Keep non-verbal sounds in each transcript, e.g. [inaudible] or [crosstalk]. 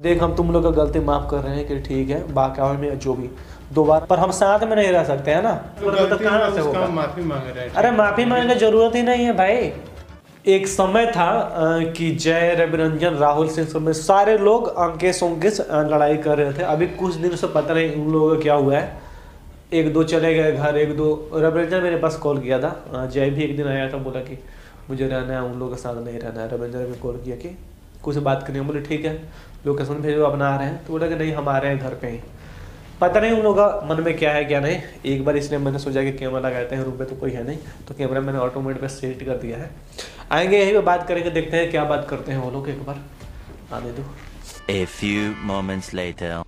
देख हम तुम लोग का गलती माफ़ कर रहे हैं कि ठीक है बाकावा में जो भी दो बार पर हम साथ में नहीं रह सकते हैं ना? तो गलती कहाँ से होगा? माफ़ी मांग रहे हैं। अरे माफ़ी मांगने की ज़रूरत ही नहीं है भाई। एक समय था कि जय रविरंजन राहुल सिंह समेत सारे लोग अंकेश उंकेश लड़ाई कर रहे थे। अभी कुछ दिन से पता नहीं उन लोगों का क्या हुआ है। एक दो चले गए घर एक दो रविरंजन मेरे पास कॉल किया था। जय भी एक दिन आया था बोला कि मुझे रहना है उन लोगों के साथ नहीं रहना है। रविरंजन ने कॉल किया कि कुछ बात करनी। है बोले, ठीक है लोकेशन भेजो अपना आ रहे हैं। तो बोला कि, नहीं, हम आ रहे हैं घर पे ही पता नहीं उन लोगों का मन में क्या है, क्या नहीं। एक बार इसलिए मैंने सोचा कि कैमरा लगाते हैं, रूम पे तो कोई है नहीं। तो कैमरा मैंने ऑटोमेट पर सेट कर दिया है। आएँगे यहीं पे बात करेंगे, देखते हैं क्या बात करते हैं वो लोग एक बार। आने दो। A few moments later.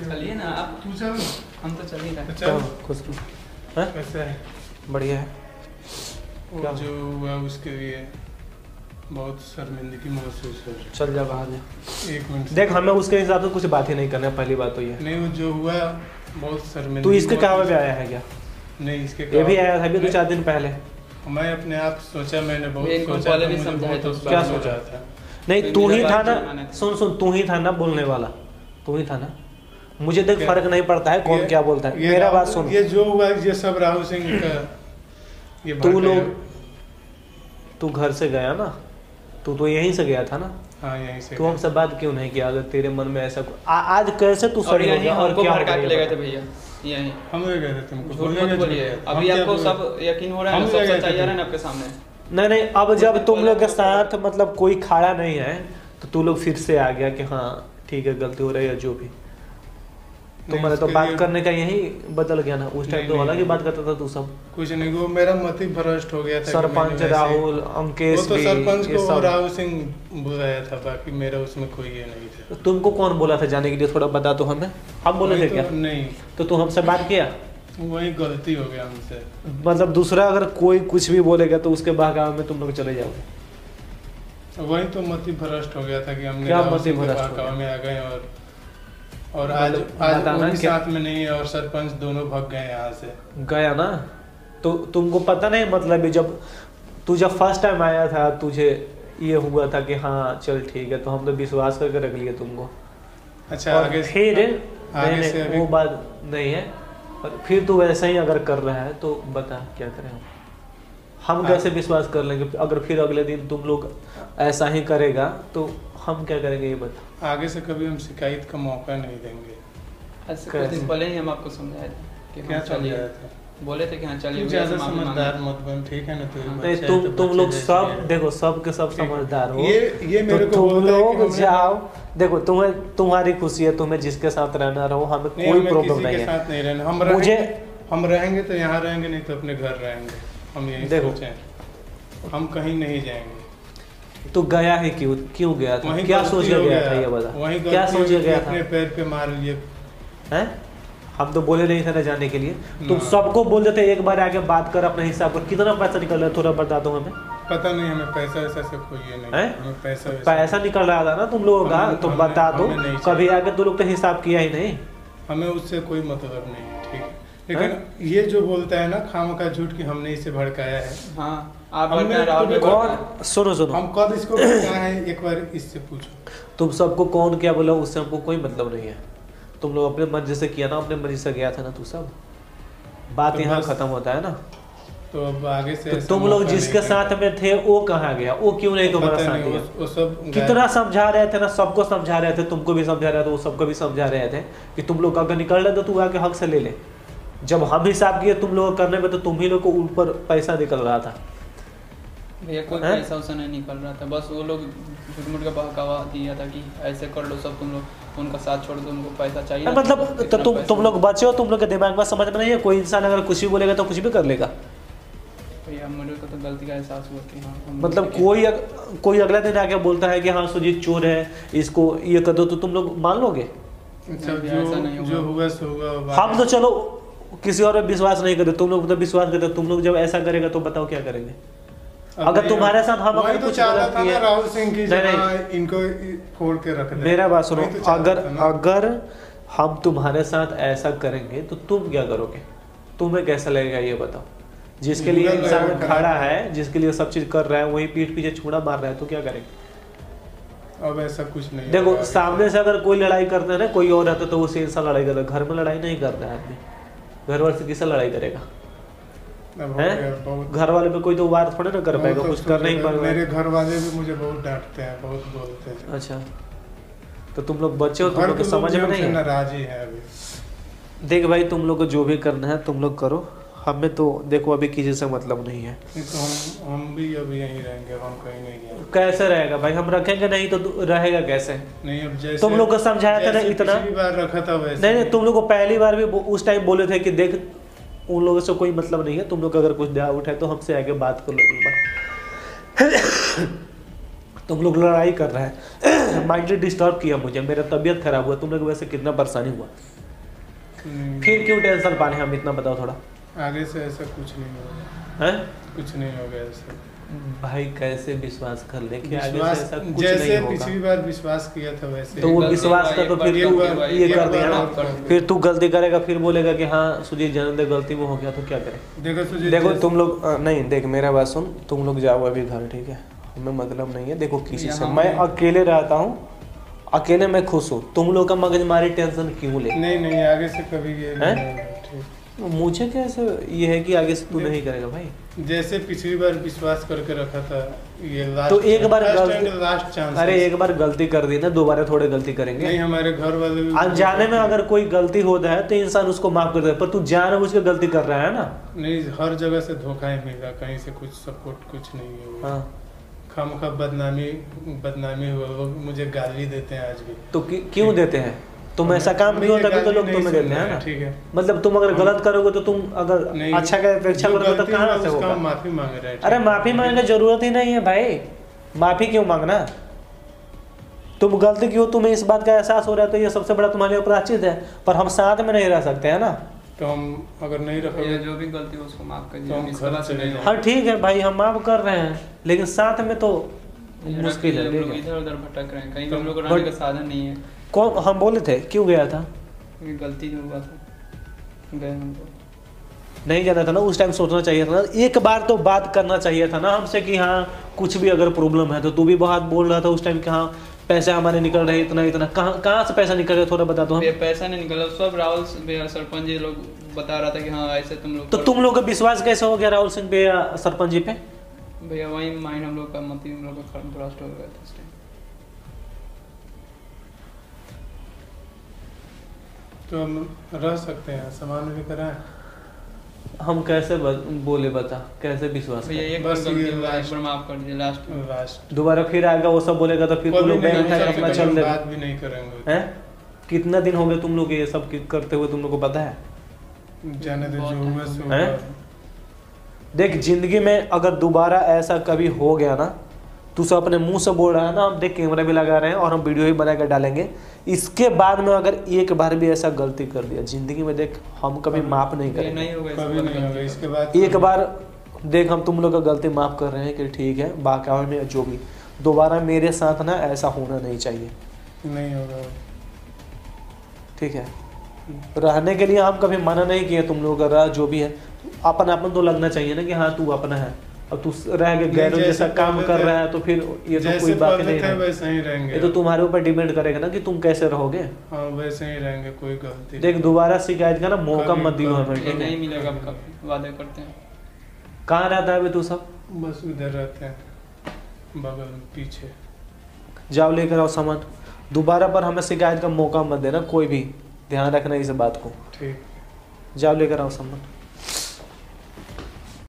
चलिए ना आप तू चल हम तो चल ही रहे चल खुश रहो। कैसा है? बढ़िया है। वो क्या? जो हुआ उसके लिए बहुत शर्मिंदगी महसूस हो चल जा बाहर जा। एक मिनट देख हमें उसके हिसाब से कुछ बात ही नहीं करना पहली बात तो ये। नहीं वो जो हुआ बहुत शर्मिंदगी तू इसके कहवे पे आया है क्या? नहीं इसके ये भी आया था अभी दो चार दिन पहले। मैं अपने आप सोचा मैंने बहुत सोचा भी मुझे समझाया था, क्या सोचा? था। नहीं तू ही था ना सुन सुन तू ही था ना बोलने वाला। तू ही था ना। मुझे क्या? फ़र्क नहीं पड़ता है कौन क्या बोलता है। मेरा बात सुन। ये जो हुआ ये सब राहुल सिंह का ये तू लोग तू घर से गया ना? तू तो यहीं से गया था ना? हाँ यहीं से तू हमसे बात क्यों नहीं किया? अगर तेरे मन में ऐसा आ, आज कैसे तू और सही हो गया? और क्या भड़का के ले गए थे भैया। यहीं। हम ले गए थे तुमको। झूठ बोलिए मत बोलिए। अभी आपको सब यकीन हो रहा है सब सच्चाई आ रहा है ना आपके सामने? नहीं नहीं अब जब तुम लोग के तो- साथ मतलब कोई खड़ा नहीं है तो तू लोग फिर से आ गया कि हाँ ठीक है गलती हो रही है जो भी। तो मैंने तो बात करने का यही बदल गया ना। उस टाइम तो अलग ही। बात करता था तू सब। कुछ नहीं वो मेरा मत ही भ्रष्ट हो गया था सरपंच राहुल वो अंकेश तो सरपंच को राहुल सिंह बुलाया था बाकी मेरा उसमें कोई ये नहीं था। तुमको कौन बोला था जाने के लिए थोड़ा बता दो हमें। हम बोले थे क्या? तो नहीं। तो तू हमसे बात किया? वही गलती हो गया हमसे। मतलब दूसरा अगर कोई कुछ भी बोलेगा तो उसके बहकावे में तुम लोग चले जाओगे। वही तो मति भ्रष्ट हो गया था कि हमने क्या मति भ्रष्ट हो गया? में आ गए और और आज मतलब आज क्या- साथ में नहीं है और सरपंच दोनों भाग गए यहाँ से। गया ना? तो तुमको पता नहीं मतलब जब तू जब फ़र्स्ट टाइम आया था तुझे ये हुआ था कि हाँ चल ठीक है तो हम तो विश्वास करके रख लिए तुमको। अच्छा और आगे फिर आगे नहीं, से नहीं, वो बात नहीं है। और फिर तू वैसा ही अगर कर रहा है तो बता क्या करें हम? हम हाँ। कैसे विश्वास कर लेंगे? अगर फिर अगले दिन तुम लोग ऐसा ही करेगा तो हम क्या करेंगे ये बता? आगे से कभी हम शिकायत का मौका नहीं देंगे। पहले ही हम आपको समझाए थे कि क्या चलिए। समझाया था? बोले थे कि हाँ चलिए ज़्यादा समझदार मत बन ठीक है ना? तू हाँ। नहीं तुम तो तुम लोग सब देखो सब के सब समझदार हो। ये ये मेरे तो को तुम बोलता है लोग जाओ देखो तुम्हें तुम्हारी खुशी है तुम्हें जिसके साथ रहना रहो हमें कोई प्रॉब्लम नहीं है। साथ नहीं रहना। हम रहेंगे हम रहेंगे तो यहाँ रहेंगे नहीं तो अपने घर रहेंगे। हम यही देखो। सोचे हम कहीं नहीं जाएँगे। तो गया है क्यों? क्यों गया था? वहीं क्या सोच हो गया था ये बता वहीं क्या सोच के गया था? अपने पैर पे मार लिए। हैं? हम तो बोले नहीं थे ना जाने के लिए। तुम सबको बोल देते एक बार आके बात कर अपने हिसाब पर कितना पैसा निकल रहा है? थोड़ा बता दो हमें। पता नहीं हमें पैसा वैसा से कोई ये नहीं। हैं? हमें पैसा पैसा निकल रहा था ना तुम लोगों का तो बता दो। कभी आके तुम लोग तो हिसाब किया ही नहीं। हमें उससे कोई मतलब नहीं ठीक है? लेकिन ये जो बोलता है ना खाम का झूठ कि हमने इसे भड़काया है। हाँ आप हमने कौन सुनो सुनो। हम कब इसको भड़काए हैं? एक बार इससे पूछो। तुम सबको कौन क्या बोला उससे हमको कोई मतलब नहीं है। तुम लोग अपने मर्ज़ी से किया ना अपने मर्ज़ी से गया था ना तू सब। बात तो यहाँ खत्म होता है ना। तो अब आगे से तो तुम लोग जिसके साथ में थे वो कहाँ गया? वो क्यों नहीं तुम्हारा साथ वो- वो सब कितना समझा रहे थे ना सबको समझा रहे थे तुमको भी समझा रहे थे वो सबको भी समझा रहे थे कि तुम लोग अगर निकल रहे तो तू आके हक से ले ले। जब हम हिसाब किए तुम लोग करने में तो तुम ही लोग को ऊपर पैसा निकल रहा था। भैया कोई हैं? पैसा वैसा नहीं निकल रहा था। बस वो लोग झूठ मूठ का बहकावा दिया था कि ऐसे कर लो सब तुम लोग उनका साथ छोड़ दो उनको पैसा चाहिए ना, मतलब तो तुम तुम लोग बचे हो तुम लोग के दिमाग में समझ में नहीं है कोई इंसान अगर कुछ भी बोलेगा तो कुछ भी कर लेगा। भैया मुझे को तो गलती का एहसास हुआ कि हाँ मतलब कोई अग- कोई अगला दिन आके बोलता है कि हाँ सुजीत चोर है इसको ये कर दो तो तुम लोग मान लोगे? अच्छा नहीं, ऐसा नहीं जो जो हुआ सो हुआ हम तो चलो किसी और पे विश्वास नहीं करते तुम लोग तो विश्वास करते तुम लोग जब ऐसा करेगा तो बताओ क्या करेंगे? अगर तुम्हारे साथ हम अगर तो कुछ गलत किए- राहुल सिंह की नहीं, इनको फोड़ के रख मेरा बात सुनो तो अगर अगर हम तुम्हारे साथ ऐसा करेंगे तो तुम क्या करोगे? तुम्हें कैसा लगेगा ये बताओ? जिसके लिए इंसान खड़ा है जिसके लिए सब चीज़ कर रहा है वही पीठ पीछे छुड़ा मार रहा है तो क्या करेंगे? अब ऐसा कुछ नहीं देखो सामने से अगर कोई लड़ाई करता है ना कोई और रहता है तो वो सेम सा लड़ाई करता है घर में लड़ाई नहीं करता है आदमी। घर वाले से किससे लड़ाई करेगा। हैं? घर वाले पे कोई तो वार थोड़े ना कर पाएगा कुछ कर नहीं पाएगा। मेरे घर वाले भी मुझे बहुत डांटते हैं बहुत बोलते हैं। अच्छा। तो तुम लोग बच्चे हो तुम लोग समझ में नहीं है? नाराज़ ही है अभी। देख भाई तुम लोग को जो भी करना है तुम लोग करो। हमें तो देखो अभी किसी से मतलब नहीं है। तो हम हम भी अभी यहीं रहेंगे हम कहीं नहीं गए कैसे रहेगा भाई? हम रखेंगे नहीं तो रहेगा कैसे? नहीं अब जैसे तुम लोग को समझाया था ना इतना? बार रखा था वैसे नहीं नहीं तुम लोग को पहली बार भी उस टाइम बोले थे कि देख उन लोगों से कोई मतलब नहीं है। तुम लोग अगर कुछ डाउट है तो हमसे आगे बात कर लो। एक [coughs] बार तुम लोग लड़ाई कर रहे हैं। [coughs] माइंडली डिस्टर्ब किया मुझे मेरा तबीयत खराब हुआ। तुम लोग वैसे कितना परेशानी हुआ? फिर क्यों टेंशन पाने हम इतना बताओ थोड़ा। आगे से ऐसा कुछ नहीं होगा। हैं? कुछ नहीं होगा ऐसा। भाई कैसे विश्वास कर ले कि आगे से ऐसा कुछ जैसे नहीं होगा? पिछली बार विश्वास किया था वैसे। तो वो विश्वास का तो फिर तू ये कर दिया ना। फिर तू गलती करेगा फिर बोलेगा कि हाँ सुजीत जन्म दे गलती में हो गया तो क्या करें? देखो तुझे देखो तुम लोग नहीं देख मेरा बात सुन तुम लोग जाओ अभी घर ठीक है? हमें मतलब नहीं है देखो किसी से। मैं अकेले रहता हूँ अकेले मैं खुश हूँ। तुम लोग का मगजमारी टेंशन क्यों ले? नहीं नहीं आगे से कभी ये हैं? मुझे कैसे ये है कि आगे से तू नहीं करेगा भाई? जैसे पिछली बार विश्वास करके रखा था ये लास्ट तो एक बार गलती- लास्ट चांस अरे एक बार गलती कर दी ना दोबारा थोड़े गलती करेंगे। नहीं हमारे घर वाले अनजाने में अगर कोई गलती होता है तो इंसान उसको माफ़ कर दे पर तू जानबूझ के गलती कर रहा है ना? नहीं हर जगह से धोखा ही मिला कहीं से कुछ सपोर्ट कुछ नहीं हुआ हाँ। खाम खा बदनामी बदनामी हुआ लोग मुझे गाली देते हैं आज भी। तो क्यों देते हैं? तुम ऐसा काम क्यों ये तो लोग तुम्हें देते हैं ना? ठीक है। मतलब तुम अगर गलत करोगे तो तुम अगर अच्छा का अपेक्षा करोगे तो कहाँ से होगा? माफ़ी मांग रहे अरे माफ़ी मांगने की ज़रूरत ही नहीं है भाई। माफ़ी क्यों मांगना? तुम गलती क्यों? तुम्हें इस बात का एहसास हो रहा है तो ये सबसे बड़ा तुम्हारे लिए अपराचित है पर हम साथ में नहीं रह सकते है ना? तो हम अगर नहीं ये रखोगे जो भी गलती हो उसको माफ़ कर तो दीजिए हम हम इस घर से नहीं हाँ ठीक है भाई हम माफ़ कर रहे हैं लेकिन साथ में तो। मुश्किल है लोग इधर उधर भटक रहे हैं कहीं तो हम लोग को रहने का साधन नहीं है। कौन हम बोले थे? क्यों गया था? गलती हुआ था। गए हम लोग नहीं जाना था ना उस टाइम सोचना चाहिए था ना। एक बार तो बात करना चाहिए था ना हमसे कि हाँ कुछ भी अगर प्रॉब्लम है तो तू भी बहुत बोल रहा था उस टाइम कि हाँ पैसे हमारे निकल रहे इतना इतना। कहाँ कहाँ से पैसा निकल रहा थोड़ा बता दो। हम पैसा नहीं निकला सब राहुल भैया सरपंच जी लोग बता रहा था कि हाँ ऐसे तुम लोग तो तुम लोग का विश्वास कैसे हो गया राहुल सिंह पे या सरपंच जी पे? भैया वही माइंड हम लोग का मत हम लोग का खर्म ब्लास्ट हो गया था इस टाइम तो हम रह सकते हैं सामान भी कराएँ हम कैसे ब- बोले बता कैसे विश्वास भैया? एक बस ये एक माफ़ कर दीजिए लास्ट लास्ट दोबारा फिर आएगा वो सब बोलेगा तो फिर तुम लोग बैंक अपना चल देगा बात भी नहीं करेंगे। हैं? कितना दिन हो गए तुम लोग ये सब करते हुए तुम लोग को पता है? जाने दे जो हुआ सो हुआ। हैं? देख ज़िंदगी में अगर दोबारा ऐसा कभी हो गया ना तू सब अपने मुँह से बोल रहा है ना हम देख कैमरा भी लगा रहे हैं और हम वीडियो भी बना कर डालेंगे। इसके बाद में अगर एक बार भी ऐसा गलती कर दिया ज़िंदगी में देख हम कभी माफ़ नहीं करेंगे। नहीं होगा इसके कभी बाद नहीं होगा इसके बाद एक बार देख हम तुम लोग का गलती माफ़ कर रहे हैं कि ठीक है बाकावा में जो भी दोबारा मेरे साथ ना ऐसा होना नहीं चाहिए। नहीं होगा। ठीक है? रहने के लिए हम कभी मना नहीं किए तुम लोग का रह जो भी है। अपन अपन तो लगना चाहिए ना कि हाँ तू अपना है। अब तू रह के गैरों जैसा काम कर रहा है तो फिर ये तो कोई बात नहीं है। वैसे ही रहेंगे। ये तो तुम्हारे ऊपर डिपेंड करेगा ना कि तुम कैसे रहोगे। हाँ वैसे ही रहेंगे कोई गलती देख दोबारा शिकायत का ना मौका मत दियो हमें। नहीं मिलेगा वादे करते हैं। कहाँ रहता है अभी तू सब? बस उधर रहते हैं बगल पीछे। जाओ लेकर आओ सामान। दोबारा पर हमें शिकायत का मौका मत देना कोई भी। ध्यान रखना इस बात को। ठीक। जाओ लेकर आओ सामान।